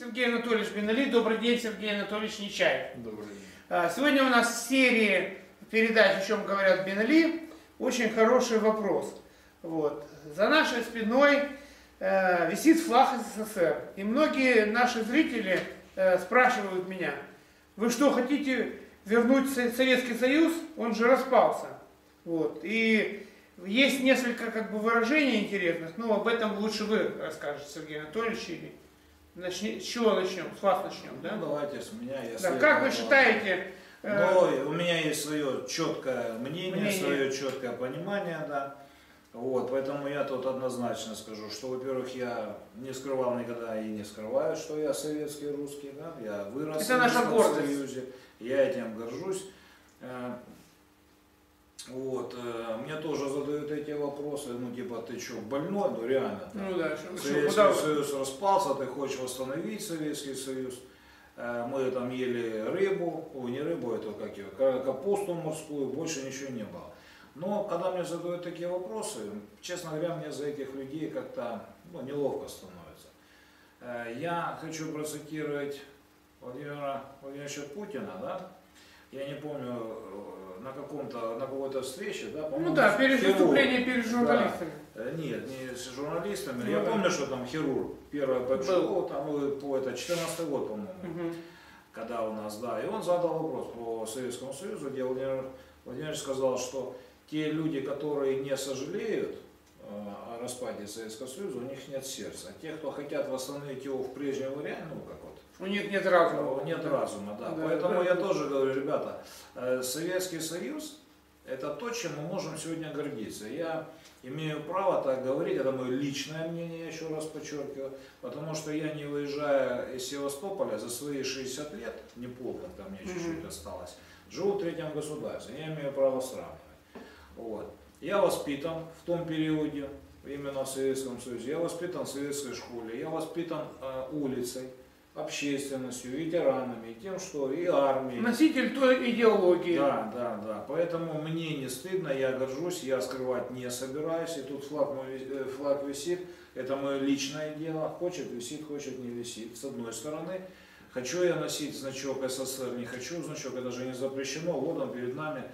Сергей Анатольевич Бенали. Добрый день, Сергей Анатольевич Нечаев. Добрый день. А, Сегодня у нас серия передач, о чем говорят Бенали. Очень хороший вопрос. Вот. За нашей спиной э, висит флаг СССР. И многие наши зрители э, спрашивают меня, вы что, хотите вернуть Со- Советский Союз? Он же распался. Вот. И есть несколько как бы выражений интересных, но об этом лучше вы расскажете, Сергей Анатольевич. Или начни- с чего начнем? С вас начнем, да? Ну, давайте с меня. Я Да, как вы считаете, э, Ну, у меня есть свое четкое мнение, Мнение. свое четкое понимание, да. Вот, поэтому я тут однозначно скажу, что, во-первых, я не скрывал никогда и не скрываю, что я советский русский, да, я вырос Это в наша гордость. Союзе, я этим горжусь. Вот, э, мне тоже задают эти вопросы, ну, типа, ты что, больной? Ну, реально. там. ну да, что- Советский куда? Союз распался, ты хочешь восстановить Советский Союз. Э, Мы там ели рыбу, ой, не рыбу, это как ее, ка- капусту морскую, больше ничего не было. Но когда мне задают такие вопросы, честно говоря, мне за этих людей как-то ну, неловко становится. Э, Я хочу процитировать Владимира Владимировича Путина, да? Я не помню, э, на каком-то, на какой-то встрече, да, Ну да, перед хирург. выступлением перед журналистами. Э, Нет, не с журналистами. Ну Я да. помню, что там хирург первое по Был. Пшикову, там по это 14 год, по-моему, Мгм. когда у нас, да. И он задал вопрос по Советскому Союзу, где Владимир Владимирович сказал, что те люди, которые не сожалеют э, о распаде Советского Союза, у них нет сердца. А те, кто хотят восстановить его в прежнем варианте, ну как У них нет разума. нет разума, да. Да, Поэтому да. я тоже говорю, ребята, э, Советский Союз это то, чем мы можем сегодня гордиться. Я имею право так говорить, это мое личное мнение, я еще раз подчеркиваю, потому что я не выезжая из Севастополя за свои 60 лет, не полных, там мне чуть-чуть Мгм. осталось, живу в третьем государстве, я имею право сравнивать. Вот. Я воспитан в том периоде, именно в Советском Союзе, я воспитан в советской школе, я воспитан э, улицей, общественностью, ветеранами, тем, что и армией. Носитель той идеологии. Да, да, да. Поэтому мне не стыдно, я горжусь, я скрывать не собираюсь. И тут флаг, мой, э, флаг висит, это мое личное дело. Хочет висит, хочет не висит. С одной стороны, хочу я носить значок СССР, не хочу значок, это же не запрещено. Вот он перед нами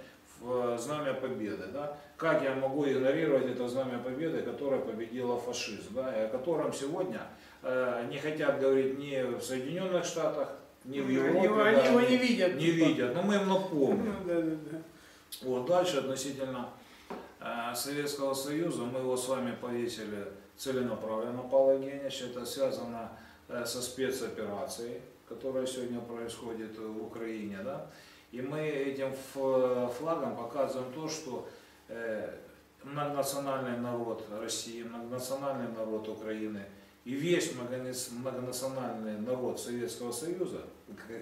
э, знамя победы. Да? Как я могу игнорировать это знамя победы, которое победило фашизм, да? и о котором сегодня не хотят говорить ни в Соединенных Штатах, ни в Они Европе. его- да, они его не видят. не видят, но мы им напомним. Ну, да, да, да. Вот дальше относительно э, Советского Союза, мы его с вами повесили целенаправленно, Павел Евгеньевич, это связано э, со спецоперацией, которая сегодня происходит в Украине, да, и мы этим флагом показываем то, что э, многонациональный народ России, многонациональный народ Украины и весь многонациональный народ Советского Союза,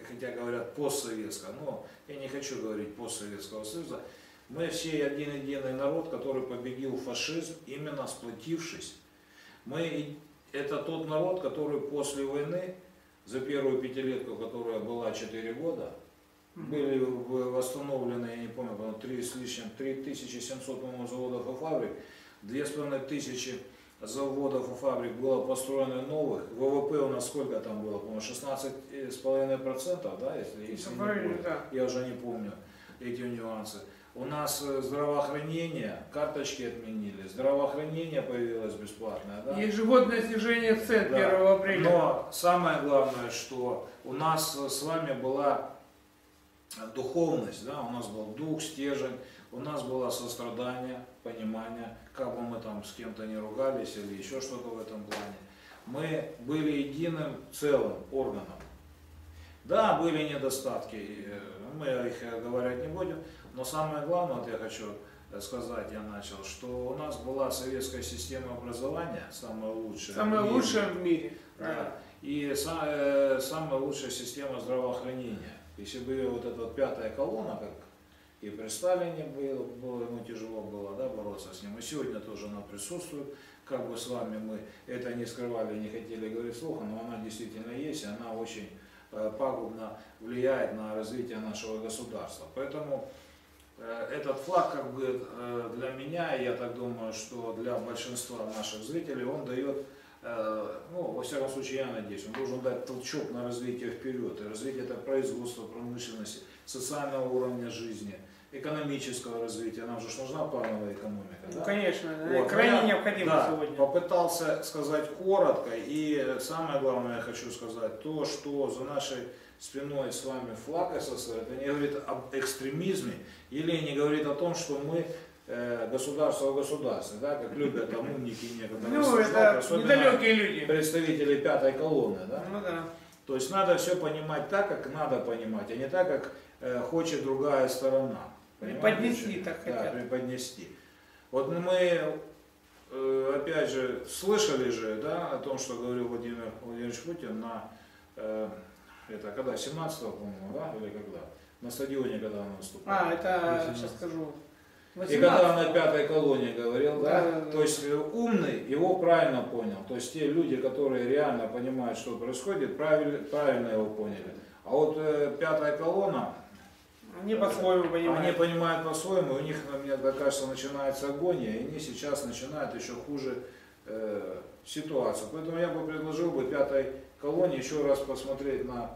хотя говорят постсоветского, но я не хочу говорить постсоветского Союза, мы все один единый народ, который победил фашизм, именно сплотившись. Мы, это тот народ, который после войны, за первую пятилетку, которая была 4 года, были восстановлены, я не помню, по-моему, 3 с лишним, 3700, по-моему, заводов и фабрик, 2500 заводов и фабрик было построено новых. ВВП у нас сколько там было, по-моему, 16,5%, да, если, если не больше. да. Я уже не помню эти нюансы. У нас э, здравоохранение, карточки отменили, здравоохранение появилось бесплатное, да? Ежегодное снижение цен Да. 1 апреля. Но самое главное, что у нас с вами была духовность, да, у нас был дух, стержень, у нас было сострадание, понимание, как бы мы там с кем-то не ругались или еще что-то в этом плане. Мы были единым целым органом. Да, были недостатки, э, мы их э, говорить не будем, но самое главное, вот я хочу э, сказать, я начал, что у нас была советская система образования, самая лучшая. в Самое мире. лучшее в мире. Да. И са- э, самая лучшая система здравоохранения. Если бы вот эта вот пятая колонна, как и при Сталине было, было ему тяжело было да, бороться с ним, и сегодня тоже она присутствует. Как бы с вами мы это не скрывали, не хотели говорить слуха, но она действительно есть, и она очень э, пагубно влияет на развитие нашего государства. Поэтому э, этот флаг как бы э, для меня, я так думаю, что для большинства наших зрителей, он дает ну, во всяком случае, я надеюсь, он должен дать толчок на развитие вперед, и развитие это производства, промышленности, социального уровня жизни, экономического развития. Нам же нужна плановая экономика. Ну, да? конечно, Вот, крайне я, необходимо да, сегодня. попытался сказать коротко, и самое главное я хочу сказать, то, что за нашей спиной с вами флаг СССР, это не говорит об экстремизме, или не говорит о том, что мы э, государство в государстве, да, как любят там умники некоторые Ну, это недалекие люди. представители пятой колонны, да. Ну да. То есть надо все понимать так, как надо понимать, а не так, как э, хочет другая сторона. Преподнести так Да, хотят. преподнести. Вот мы, э, опять же, слышали же, да, о том, что говорил Владимир Владимирович Путин на, э, это когда, 17-го, по-моему, да, или когда? На стадионе, когда он выступал. А, это 18. сейчас скажу. И когда он 18. на пятой колонии говорил, да, Да, да, да. то есть э, умный его правильно понял. То есть те люди, которые реально понимают, что происходит, правильно, правильно его поняли. А вот э, пятая колонна, Они по-своему они понимают. понимают по-своему, у них, мне так кажется, начинается агония, и они сейчас начинают еще хуже э, ситуацию. Поэтому я бы предложил бы пятой колонии еще раз посмотреть на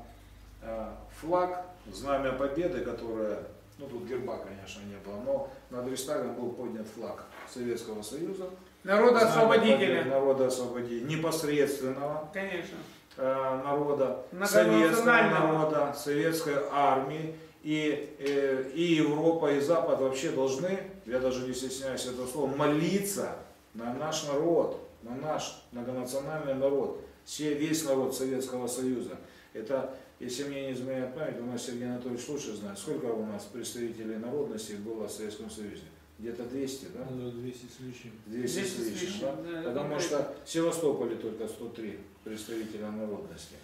э, флаг, знамя победы, которое, ну тут герба, конечно, не было, но над Рейхстагом был поднят флаг Советского Союза. Народа Знамя победы освободителя. Народа освободителя, непосредственного Конечно. э, народа, советского народа, советской армии. И, э, и Европа, и Запад вообще должны, я даже не стесняюсь этого слова, молиться на наш народ, на наш многонациональный народ, все, весь народ Советского Союза. Это, если мне не изменяет память, у нас Сергей Анатольевич лучше знает, сколько у нас представителей народности было в Советском Союзе? Где-то 200, да? Ну, 200 с лишним. 200 200 с лишним, да? да, Потому это что в Севастополе только 103 представителя народности.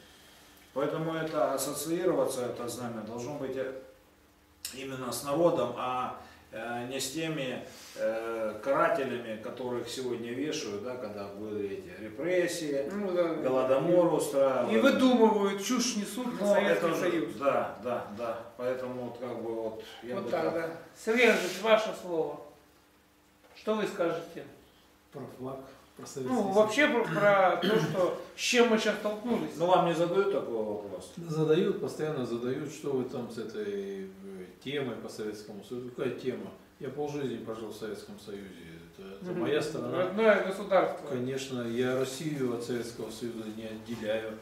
Поэтому это ассоциироваться, это знамя, должно быть именно с народом, а э, не с теми э, карателями, которых сегодня вешают, да, когда были эти репрессии, Ну, да. голодомор устраивают. И выдумывают, чушь несут на Ну, Советский это же- Союз. Да, да, да. Поэтому вот как бы вот я Вот бы так, да. Сергей Андреевич, ваше слово. Что вы скажете? Про флаг, про Ну, вообще про, про то, что, с чем мы сейчас столкнулись. Ну вам не задают такой вопрос? Задают, постоянно задают, что вы там с этой э, темой по Советскому Союзу. Какая тема? Я полжизни прожил в Советском Союзе. Это, это Мгм. моя страна. Родное государство. Конечно, я Россию от Советского Союза не отделяю.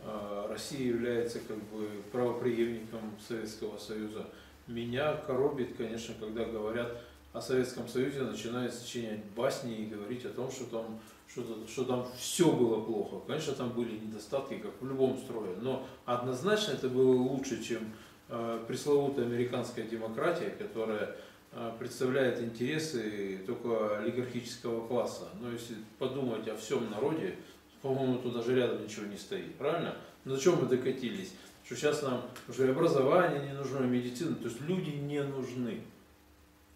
А, Россия является как бы правоприемником Советского Союза. Меня коробит, конечно, когда говорят о Советском Союзе, начинают сочинять басни и говорить о том, что там, что, что там все было плохо. Конечно, там были недостатки, как в любом строе, но однозначно это было лучше, чем э, пресловутая американская демократия, которая э, представляет интересы только олигархического класса. Но если подумать о всем народе, по-моему, тут даже рядом ничего не стоит, правильно? Но до чего мы докатились? Что сейчас нам уже образование не нужно, медицина, то есть люди не нужны.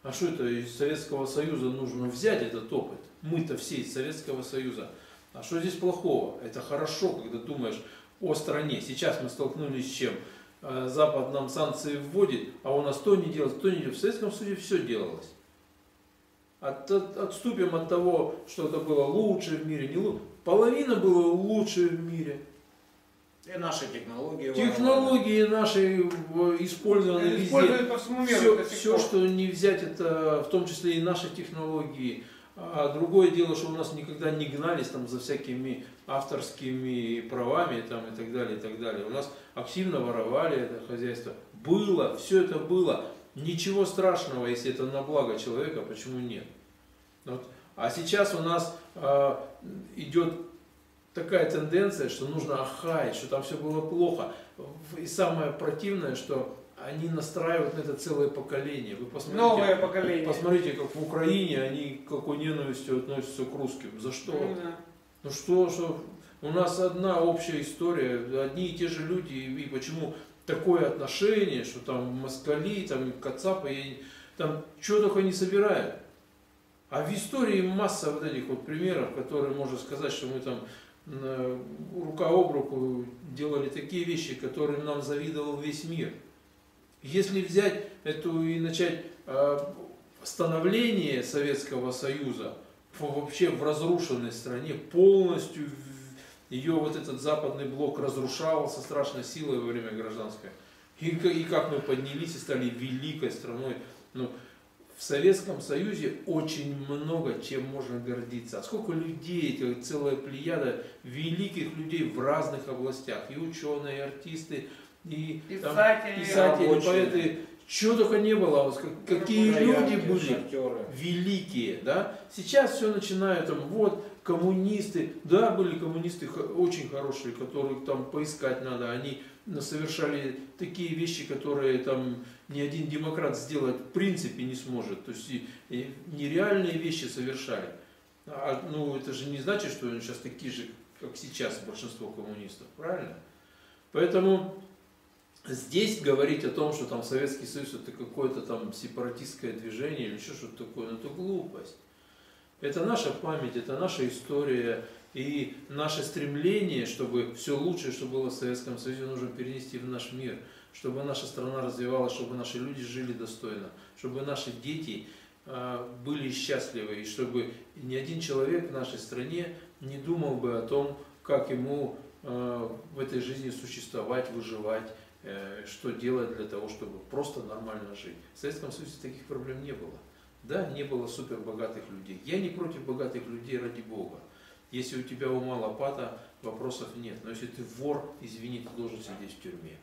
А что это из Советского Союза нужно взять этот опыт? Мы-то все из Советского Союза. А что здесь плохого? Это хорошо, когда думаешь о стране. Сейчас мы столкнулись с чем? Э, Запад нам санкции вводит, а у нас то не делается, то не делается. В Советском Союзе все делалось. От- от- отступим от того, что это было лучше в мире, не лучше. Половина было лучше в мире. И наши технологии. Технологии наши в- использованы везде. Используют по всему миру Все, все, что не взять, это в том числе и наши технологии. А другое дело, что у нас никогда не гнались там за всякими авторскими правами там, и так далее, и так далее. У нас активно воровали это хозяйство. Было, все это было. Ничего страшного, если это на благо человека, почему нет? Вот. А сейчас у нас а, идет такая тенденция, что нужно охаять, что там все было плохо. И самое противное, что они настраивают на это целое поколение. Вы посмотрите, Новое поколение. посмотрите, как в Украине они какой ненавистью относятся к русским. За что? Ну да. Ну что, что у нас одна общая история, одни и те же люди, и почему такое отношение, что там москали, там кацапы, и там что только не собирают. А в истории масса вот этих вот примеров, которые можно сказать, что мы там рука об руку делали такие вещи, которым нам завидовал весь мир. Если взять эту и начать э, становление Советского Союза вообще в разрушенной стране, полностью ее вот этот западный блок разрушал со страшной силой во время гражданской. И, и как мы поднялись и стали великой страной. Ну, в Советском Союзе очень много чем можно гордиться. А сколько людей, целая плеяда великих людей в разных областях. И ученые, и артисты, и там, Писатели. писатели, рабочие. поэты. Чего только не было. Вот как- какие люди были шахтеры. великие, да. Сейчас все начинают там, вот, коммунисты, да, были коммунисты очень хорошие, которых там поискать надо, они совершали такие вещи, которые там ни один демократ сделать в принципе не сможет, то есть и- и нереальные вещи совершали. А, ну, это же не значит, что они сейчас такие же, как сейчас большинство коммунистов, правильно? Поэтому здесь говорить о том, что там Советский Союз это какое-то там сепаратистское движение или еще что-то такое, ну это глупость. Это наша память, это наша история и наше стремление, чтобы все лучшее, что было в Советском Союзе, нужно перенести в наш мир, чтобы наша страна развивалась, чтобы наши люди жили достойно, чтобы наши дети а, были счастливы, и чтобы ни один человек в нашей стране не думал бы о том, как ему а, в этой жизни существовать, выживать, э, что делать для того, чтобы просто нормально жить. В Советском Союзе таких проблем не было. Да, не было супер богатых людей. Я не против богатых людей ради Бога. Если у тебя ума лопата, вопросов нет. Но если ты вор, извини, ты должен сидеть в тюрьме.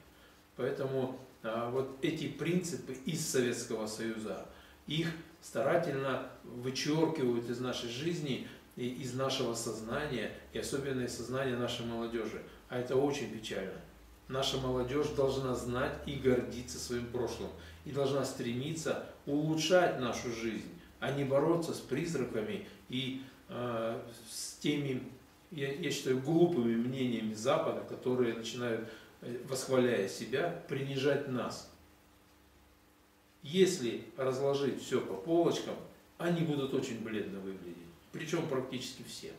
Поэтому а, вот эти принципы из Советского Союза, их старательно вычеркивают из нашей жизни, и из нашего сознания, и особенно из сознания нашей молодежи. А это очень печально. Наша молодежь должна знать и гордиться своим прошлым, и должна стремиться улучшать нашу жизнь, а не бороться с призраками и э, с теми, я, я считаю, глупыми мнениями Запада, которые начинают, восхваляя себя, принижать нас. Если разложить все по полочкам, они будут очень бледно выглядеть. Причем практически все.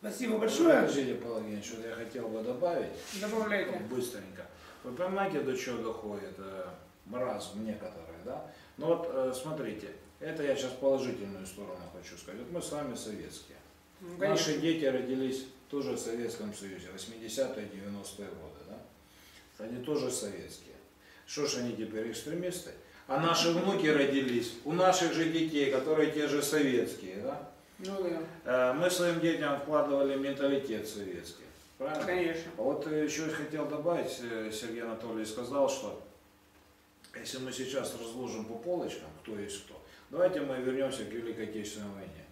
Спасибо большое. Павел Евгеньевич, что я хотел бы добавить. Добавляйте. Быстренько. Вы понимаете, до чего доходит э, маразм некоторые, да? Ну вот, э, смотрите, это я сейчас положительную сторону хочу сказать. Вот мы с вами советские. Ну, конечно. Наши дети родились тоже в Советском Союзе, 80-е, 90-е годы, да? Они тоже советские. Что ж они теперь экстремисты? А наши внуки родились у наших же детей, которые те же советские, да? Ну да, Э, Мы своим детям вкладывали менталитет советский. Правильно? конечно. А Вот э, еще хотел добавить, э, Сергей Анатольевич сказал, что если мы сейчас разложим по полочкам, кто есть кто, давайте мы вернемся к Великой Отечественной войне.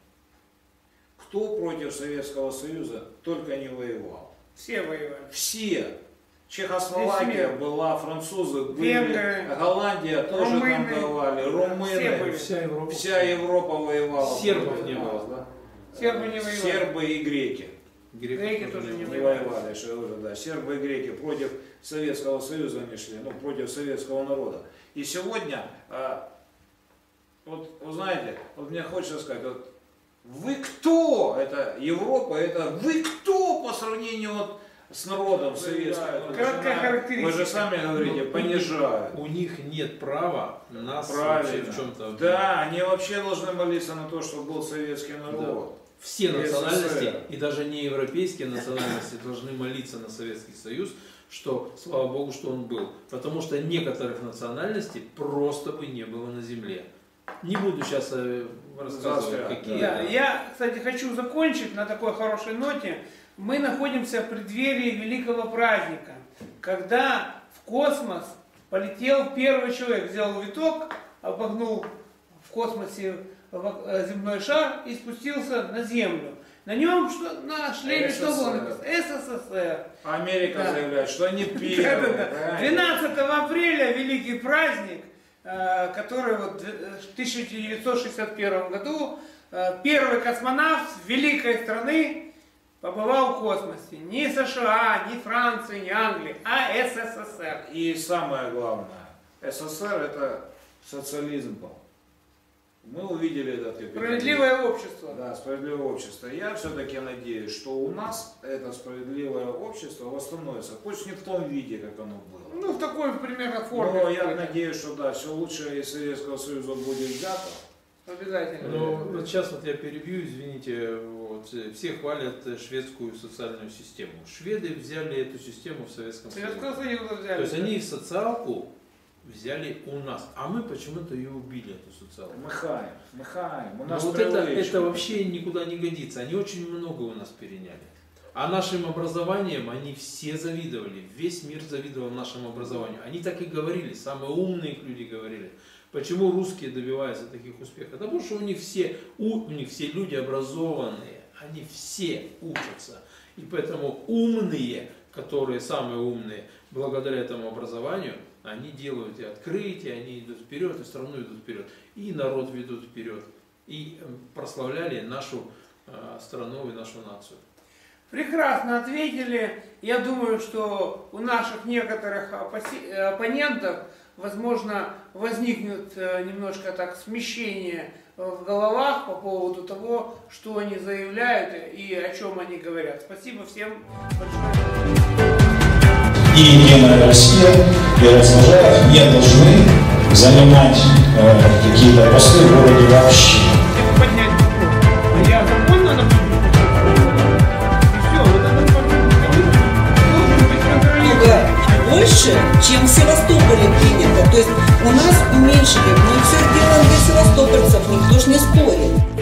Кто против Советского Союза только не воевал? Все воевали. Все. Чехословакия была, французы были, Венгры, Голландия тоже румыны. там давали, Все румыны, были. Вся Европа. вся Европа воевала. Сербов не было. да? Сербы не воевали. Сербы и греки. Греки тоже не Не воевали, говорю, да. Сербы и греки против Советского Союза не шли, ну, против советского народа. И сегодня, а, вот, вы знаете, вот мне хочется сказать, вот, вы кто? Это Европа, это вы кто по сравнению вот с народом советским? Краткая характеристика. Вы же сами говорите, понижают. У них нет права нас Правильно. в чем-то... Да, они вообще должны молиться на то, чтобы был советский народ. Все И национальности, СССР. и даже не европейские национальности, должны молиться на Советский Союз, что, слава Богу, что он был. Потому что некоторых национальностей просто бы не было на земле. Не буду сейчас э, рассказывать, какие. Да, я, кстати, хочу закончить на такой хорошей ноте. Мы находимся в преддверии великого праздника, когда в космос полетел первый человек, сделал виток, обогнул в космосе э, земной шар и спустился на Землю. На нем что, на шлеме что было написано? СССР. Америка Да. заявляет, что они первые. Да-да-да. правильно? 12 апреля великий праздник, который вот в 1961 году э, первый космонавт великой страны побывал в космосе. Не США, не Франции, не Англии, а СССР. И самое главное, СССР это социализм был. Мы увидели этот капитализм. Справедливое общество. Да, справедливое общество. Я все-таки надеюсь, что у нас это справедливое общество восстановится, пусть не в том виде, как оно было. Ну, в такой примерно форме. Но я надеюсь, что да, все лучшее из Советского Союза будет взято. Обязательно. Ну, вот сейчас вот я перебью, извините, вот, э, все хвалят э, шведскую социальную систему. Шведы взяли эту систему в Советском Союзе. Советского Союза взяли. То есть они социалку взяли у нас, а мы почему-то ее убили, эту социалку. Мы хаем, мы хаем. У Но нас вот это, это вообще никуда не годится. Они очень много у нас переняли. А нашим образованием они все завидовали. Весь мир завидовал нашему образованию. Они так и говорили, самые умные люди говорили. Почему русские добиваются таких успехов? Да потому что у них все, у, у них все люди образованные. Они все учатся. И поэтому умные, которые самые умные, благодаря этому образованию, они делают и открытия, они идут вперед, и страну идут вперед, и народ ведут вперед, и э, прославляли нашу э, страну и нашу нацию. Прекрасно ответили. Я думаю, что у наших некоторых оппонентов, возможно, возникнет э, немножко так смещение в головах по поводу того, что они заявляют и о чем они говорят. Спасибо всем большое. Единая Россия и Разножаев не должны занимать э, какие-то посты в городе вообще. Больше, чем в Севастополе принято. То есть у нас уменьшили, но все сделано для севастопольцев, никто же не спорит.